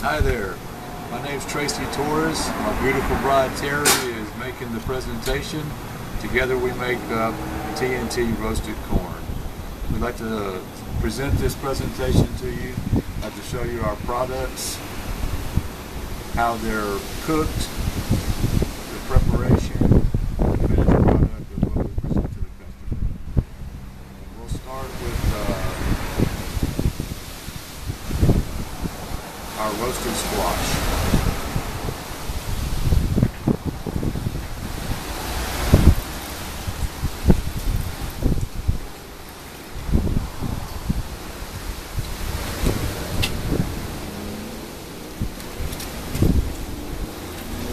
Hi there. My name's Tracy Torres. My beautiful bride Terry is making the presentation. Together we make uh, TNT roasted corn. We'd like to present this presentation to you. I'd like to show you our products, how they're cooked, the preparation, the finished product of what we present to the customer. And we'll start with uh, roasted squash.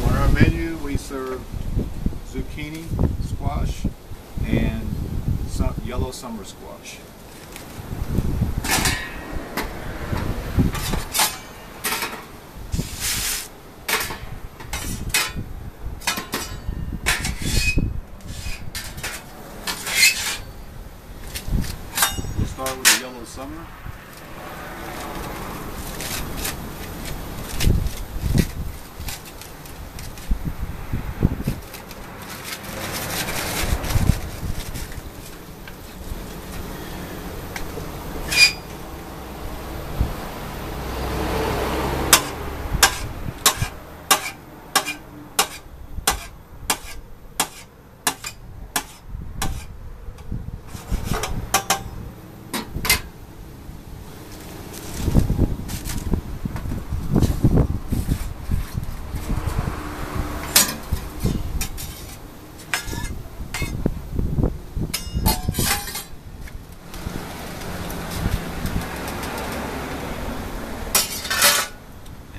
On our menu, we serve zucchini squash and yellow summer squash. We'll start with the yellow summer.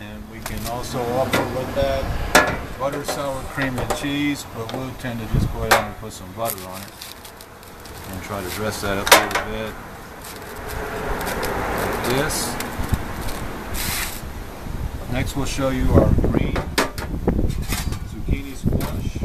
And we can also offer with that butter, and cheese, but we'll tend to just go ahead and put some butter on it. And try to dress that up a little bit. Like this. Next we'll show you our green zucchini squash.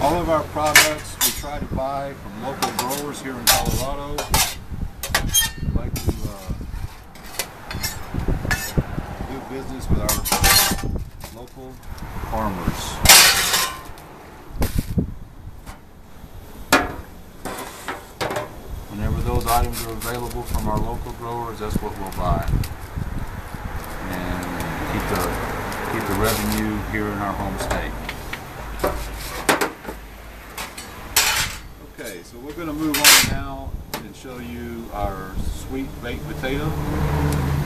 All of our products we try to buy from local growers here in Colorado. We like to uh, do business with our local farmers. Whenever those items are available from our local growers, that's what we'll buy. And keep the keep the revenue here in our home state. Okay, so we're going to move on now and show you our sweet baked potato.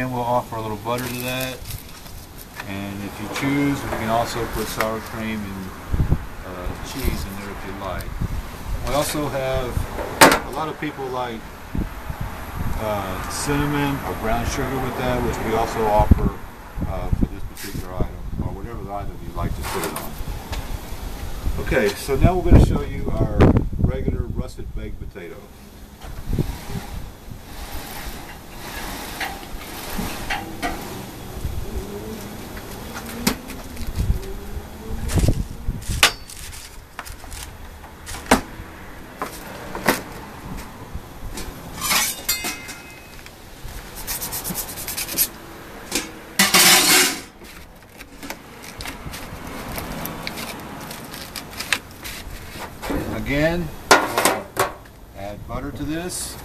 Again, we'll offer a little butter to that. And if you choose, we can also put sour cream and uh, cheese in there if you like. We also have, a lot of people like uh, cinnamon or brown sugar with that, which we also offer uh, for this particular item, or whatever the item you'd like to put it on. Okay, so now we're going to show you our regular russet baked potato. Again, add butter to this.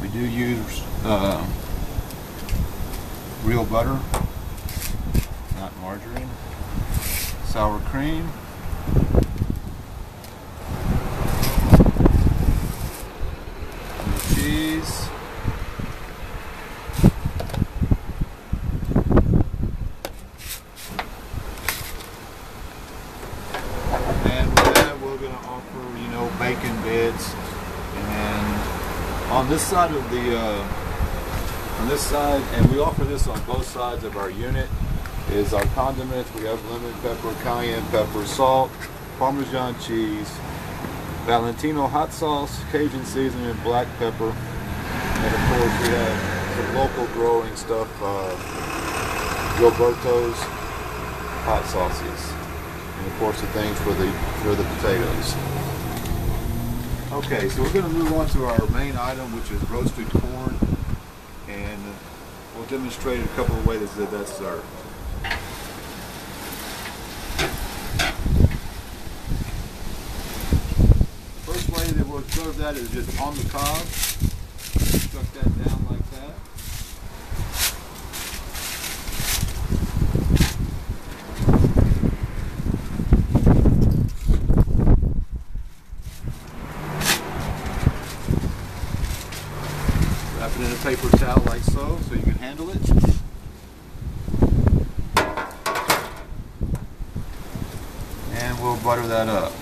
We do use uh, real butter, not margarine. Sour cream. Cheese. And with that, we're going to offer, you know, bacon bits. And on this side of the, uh, on this side, and we offer this on both sides of our unit, is our condiments. We have lemon pepper, cayenne pepper, salt, Parmesan cheese, Valentino hot sauce, Cajun seasoning, black pepper. And of course, we have some local growing stuff, uh, Gilberto's hot sauces and of course the things for the for the potatoes. Okay, so we're going to move on to our main item, which is roasted corn, and we'll demonstrate a couple of ways that that's served. First way that we'll serve that is just on the cob. Stuck that down like that. Wrap it towel like so, so you can handle it. And we'll butter that up.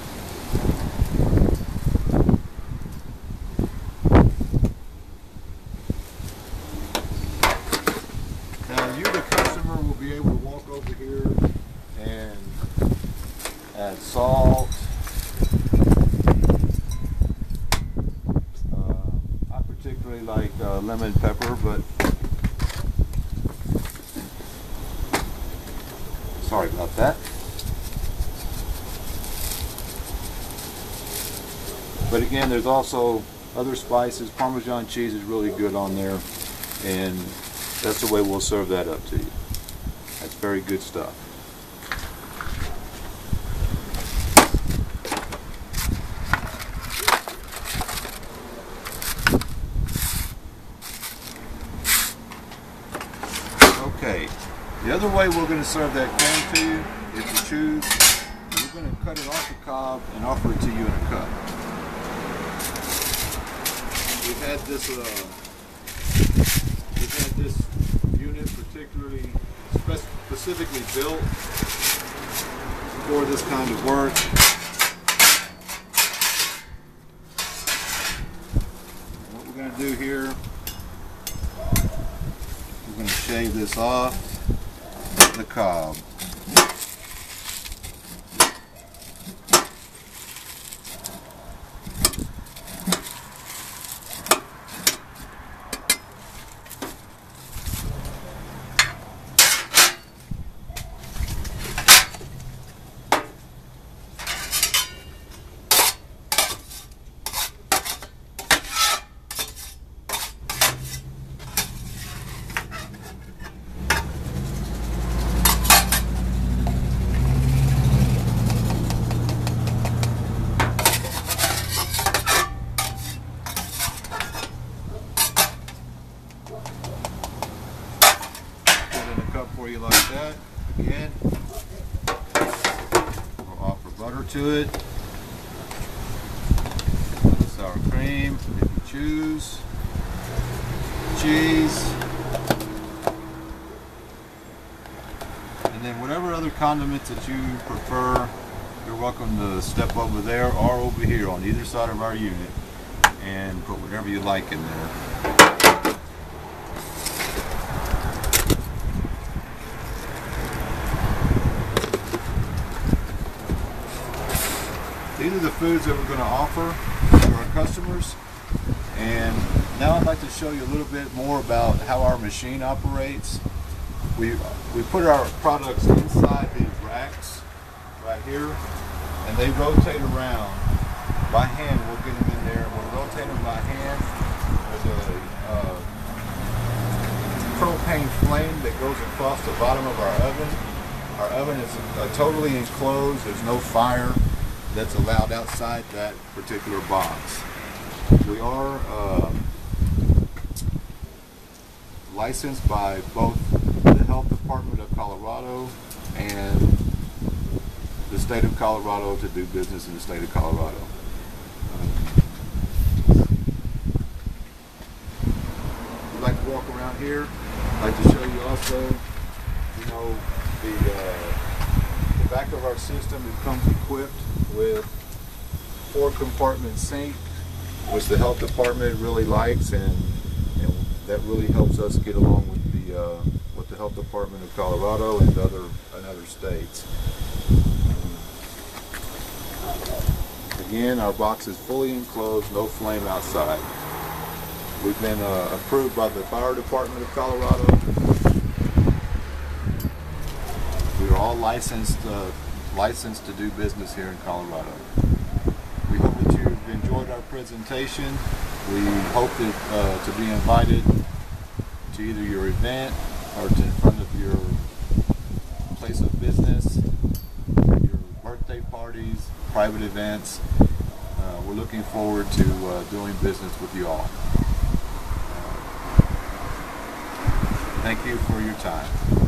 Now you, the customer, will be able to walk over here and add salt, Uh, I particularly like uh, lemon pepper, but sorry about that. But again, there's also other spices. Parmesan cheese is really good on there, and that's the way we'll serve that up to you. That's very good stuff. Okay. The other way we're going to serve that corn to you, if you choose, we're going to cut it off the cob and offer it to you in a cup. We've had this, uh, we've had this unit particularly spec- specifically built for this kind of work. What we're going to do here shave this off the cob. Put it in a cup for you like that. Again, we'll offer butter to it. Sour cream, if you choose. Cheese. And then whatever other condiments that you prefer, you're welcome to step over there or over here on either side of our unit and put whatever you like in there. The foods that we're going to offer to our customers. And now I'd like to show you a little bit more about how our machine operates. We, we put our products inside these racks right here and they rotate around by hand. We'll get them in there. We'll rotate them by hand with a uh, propane flame that goes across the bottom of our oven. Our oven is uh, totally enclosed. There's no fire that's allowed outside that particular box. We are uh, licensed by both the Health Department of Colorado and the state of Colorado to do business in the state of Colorado. We'd like to walk around here. I'd like to show you also, you know, the, uh, the back of our system it comes equipped with four compartment sink, which the health department really likes, and, and that really helps us get along with the uh, with the health department of Colorado and other and other states. Again, our box is fully enclosed, no flame outside. We've been uh, approved by the fire department of Colorado. We are all licensed uh, licensed to do business here in Colorado. We hope that you've enjoyed our presentation. We hope that uh, to be invited to either your event or to in front of your place of business, your birthday parties, private events. Uh, we're looking forward to uh, doing business with you all. Thank you for your time.